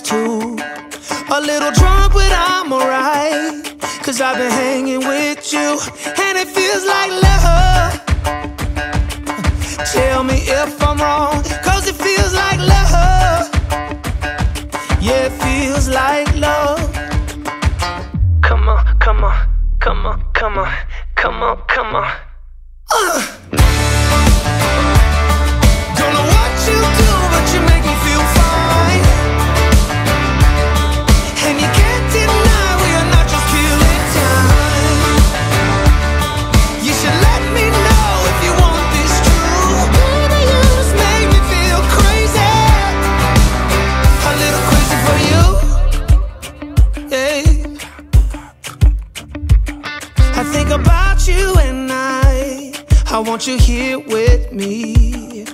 too. A little drunk, but I'm alright. Cause I've been hanging with you, and it feels like love. Tell me if I'm wrong, cause it feels like love. Yeah, it feels like love. Come on, come on, come on, come on, come on, come on. I think about you and I. I want you here with me.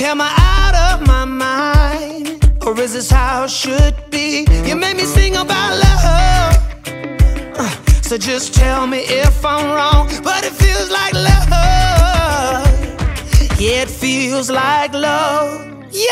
Am I out of my mind? Or is this how it should be? You made me sing about love. Uh, So just tell me if I'm wrong. But it feels like love. Yeah, it feels like love. Yeah!